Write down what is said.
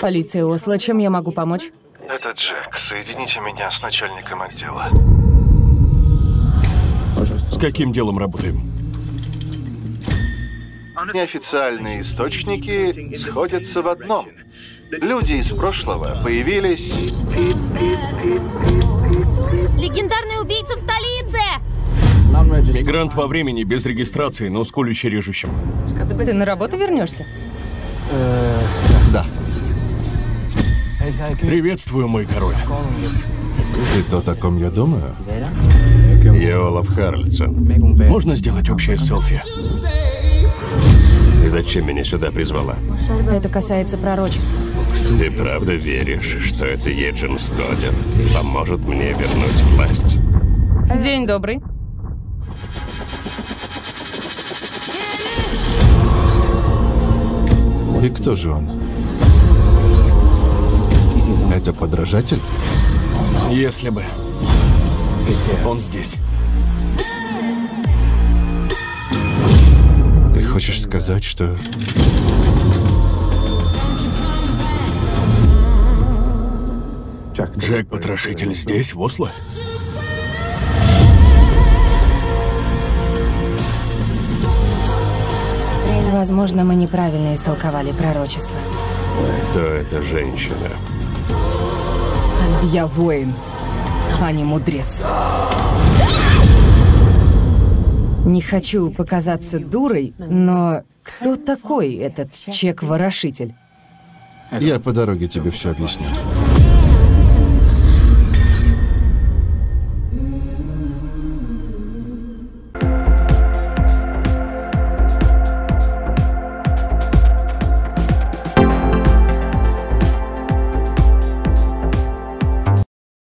Полиция Осло, чем я могу помочь? Это Джек. Соедините меня с начальником отдела. С каким делом работаем? Неофициальные источники сходятся в одном. Люди из прошлого появились... Легендарный убийца в столице! Мигрант во времени, без регистрации, но с колюще режущим. Ты на работу вернешься? Приветствую, мой король. Ты то, о ком я думаю? Я Олаф Харльсон. Можно сделать общее селфи? И зачем меня сюда призвала? Это касается пророчества. Ты правда веришь, что это Еджин Стодер поможет мне вернуть власть? День добрый. И кто же он? Это подражатель? Если бы. Он здесь. Ты хочешь сказать, что... Джек-потрошитель здесь, в Осло? Возможно, мы неправильно истолковали пророчество. Кто эта женщина? Я воин, а не мудрец. Не хочу показаться дурой, но кто такой этот чек-ворошитель? Я по дороге тебе все объясню.